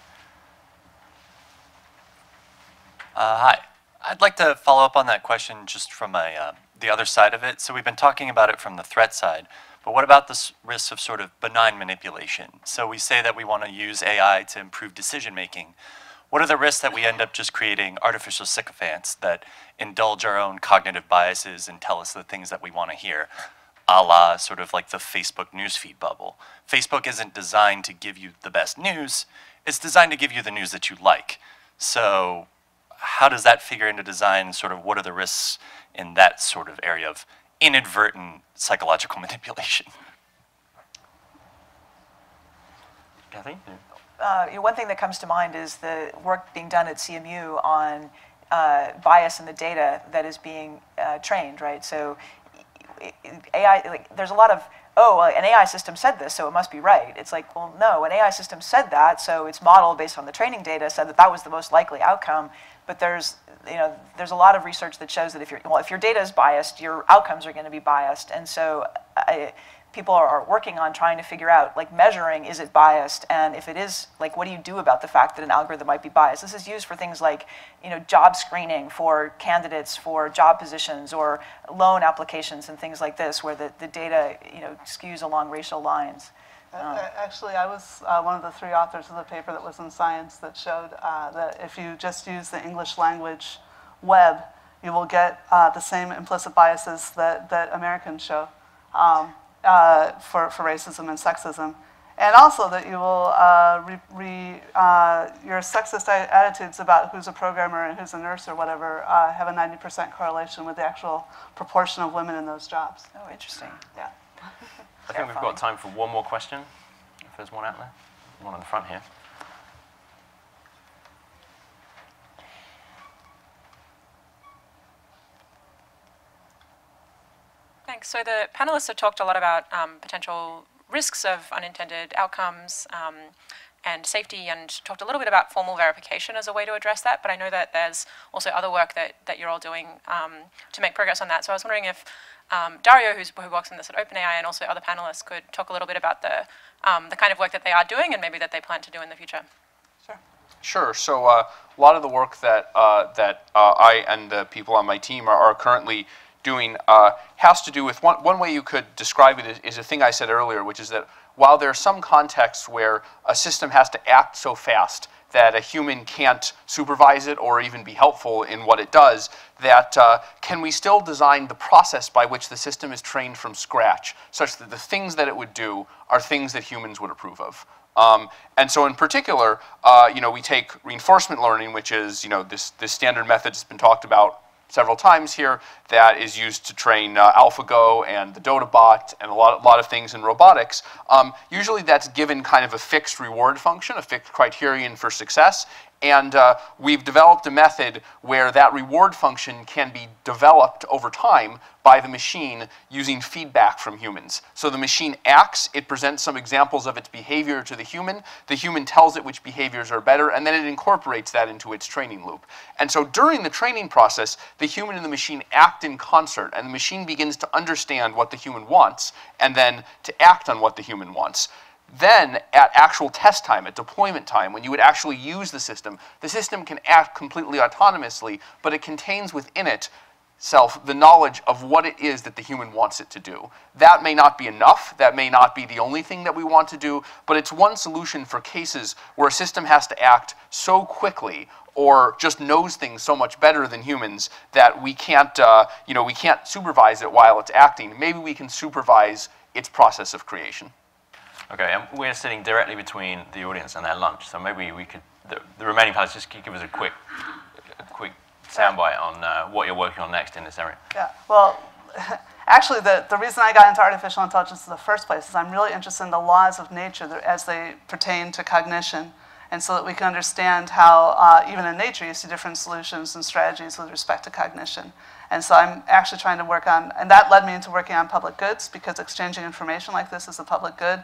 Uh, hi. I'd like to follow up on that question just from a, uh, the other side of it. So we've been talking about it from the threat side, but what about the risks of sort of benign manipulation? So we say that we want to use AI to improve decision making. What are the risks that we end up just creating artificial sycophants that indulge our own cognitive biases and tell us the things that we want to hear? a la sort of like the Facebook newsfeed bubble. Facebook isn't designed to give you the best news, it's designed to give you the news that you like. So, how does that figure into design? Sort of what are the risks in that sort of area of inadvertent psychological manipulation? Kathy. uh, you know, one thing that comes to mind is the work being done at CMU on uh, bias in the data that is being uh, trained, right? So i- i- AI, like, there's a lot of oh, well, an AI system said this, so it must be right. It's like, well, no, an AI system said that, so its model based on the training data said that that was the most likely outcome. But there's, you know, there's a lot of research that shows that if your, well, if your data is biased, your outcomes are going to be biased. And so I, people are, are working on trying to figure out, like measuring, is it biased? And if it is, like what do you do about the fact that an algorithm might be biased? This is used for things like, you know, job screening for candidates for job positions or loan applications and things like this where the, the data, you know, skews along racial lines. Um, Actually, I was uh, one of the three authors of the paper that was in Science that showed uh, that if you just use the English language web, you will get uh, the same implicit biases that, that Americans show. Um, uh, for, for racism and sexism. And also that you will, uh, re, re, uh, your sexist attitudes about who's a programmer and who's a nurse or whatever uh, have a 90% correlation with the actual proportion of women in those jobs. Oh, interesting. Yeah. I think we've got time for one more question, if there's one out there. One on the front here. Thanks. So the panelists have talked a lot about um, potential risks of unintended outcomes um, and safety and talked a little bit about formal verification as a way to address that, but I know that there's also other work that, that you're all doing um, to make progress on that. So I was wondering if um, Dario, who's, who works on this at OpenAI, and also other panelists could talk a little bit about the, um, the kind of work that they are doing and maybe that they plan to do in the future. Sure. Sure. So uh, a lot of the work that uh, that uh, I and the people on my team are, are currently doing uh, has to do with one, one way you could describe it is, is a thing I said earlier, which is that while there are some contexts where a system has to act so fast that a human can't supervise it or even be helpful in what it does, that uh, can we still design the process by which the system is trained from scratch, such that the things that it would do are things that humans would approve of? Um, and so in particular, uh, you know, we take reinforcement learning, which is, you know, this, this standard method that's been talked about several times here that is used to train uh, AlphaGo and the DotaBot and a lot, a lot of things in robotics. Um, usually that's given kind of a fixed reward function, a fixed criterion for success, and uh, we've developed a method where that reward function can be developed over time by the machine using feedback from humans. So the machine acts, it presents some examples of its behavior to the human, the human tells it which behaviors are better, and then it incorporates that into its training loop. And so during the training process, the human and the machine act in concert, and the machine begins to understand what the human wants, and then to act on what the human wants. Then, at actual test time, at deployment time, when you would actually use the system, the system can act completely autonomously, but it contains within it self the knowledge of what it is that the human wants it to do. That may not be enough, that may not be the only thing that we want to do, but it's one solution for cases where a system has to act so quickly or just knows things so much better than humans that we can't, uh, you know, we can't supervise it while it's acting. Maybe we can supervise its process of creation. Okay, and we're sitting directly between the audience and their lunch, so maybe we could, the, the remaining panelists, just give us a quick, a quick soundbite on uh, what you're working on next in this area. Yeah, well, actually, the, the reason I got into artificial intelligence in the first place is I'm really interested in the laws of nature as they pertain to cognition, and so that we can understand how, uh, even in nature, you see different solutions and strategies with respect to cognition. And so I'm actually trying to work on, and that led me into working on public goods because exchanging information like this is a public good.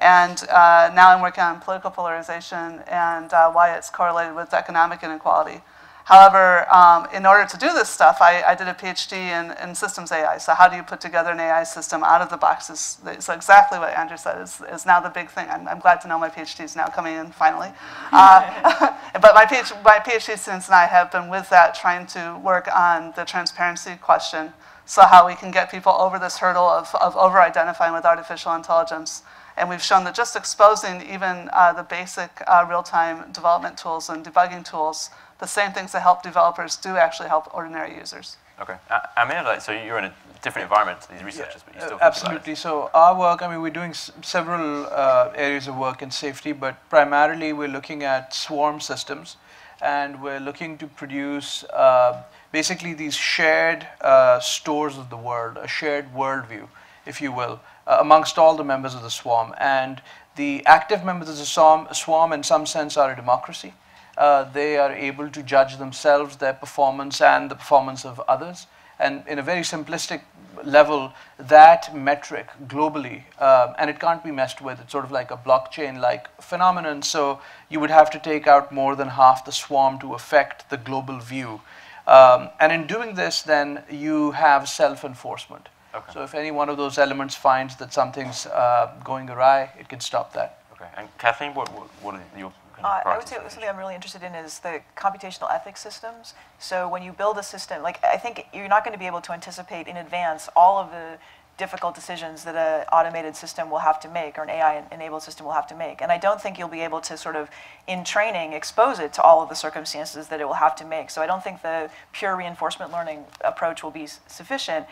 And uh, now I'm working on political polarization and uh, why it's correlated with economic inequality. However, um, in order to do this stuff, I, I did a PhD in, in, systems AI. So how do you put together an AI system out of the box? Is, so exactly what Andrew said is, is now the big thing. I'm, I'm glad to know my PhD is now coming in finally. Uh, but my PhD, my PhD students and I have been with that trying to work on the transparency question. So how we can get people over this hurdle of, of over-identifying with artificial intelligence and we've shown that just exposing even uh, the basic uh, real-time development tools and debugging tools, the same things that help developers do actually help ordinary users. Okay. Uh, Amir, so you're in a different environment to these researchers, but you still Absolutely. So our work, I mean, we're doing several uh, areas of work in safety, but primarily we're looking at swarm systems, and we're looking to produce uh, basically these shared uh, stores of the world, a shared worldview, if you will, uh, amongst all the members of the swarm. And the active members of the swarm, swarm in some sense, are a democracy. Uh, they are able to judge themselves, their performance, and the performance of others. And in a very simplistic level, that metric globally, um, and it can't be messed with, it's sort of like a blockchain-like phenomenon, so you would have to take out more than half the swarm to affect the global view. Um, and in doing this, then you have self-enforcement. Okay. So if any one of those elements finds that something's uh, going awry, it can stop that. Okay. And Kathleen, what, what, what are your kind of Uh, I would say something I'm really interested in is the computational ethics systems. So when you build a system, like I think you're not going to be able to anticipate in advance all of the difficult decisions that an automated system will have to make or an AI-enabled system will have to make. And I don't think you'll be able to sort of, in training, expose it to all of the circumstances that it will have to make. So I don't think the pure reinforcement learning approach will be sufficient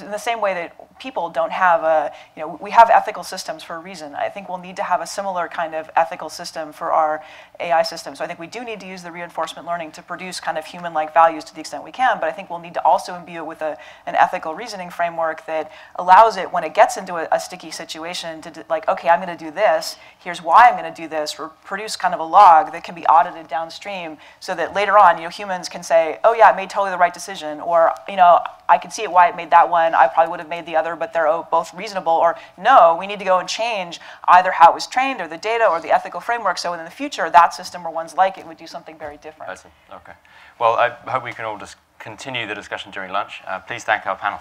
in the same way that people don't have a, you know, we have ethical systems for a reason. I think we'll need to have a similar kind of ethical system for our AI system. So I think we do need to use the reinforcement learning to produce kind of human-like values to the extent we can, but I think we'll need to also imbue it with a, an ethical reasoning framework that allows it, when it gets into a, a sticky situation, to like, okay, I'm going to do this, here's why I'm going to do this, or produce kind of a log that can be audited downstream so that later on, you know, humans can say, oh yeah, I made totally the right decision, or, you know, I can see it why it made that one. I probably would have made the other, but they're both reasonable. Or no, we need to go and change either how it was trained or the data or the ethical framework. So in the future, that system or ones like it would do something very different. Okay. Well, I hope we can all just continue the discussion during lunch. Uh, please thank our panel.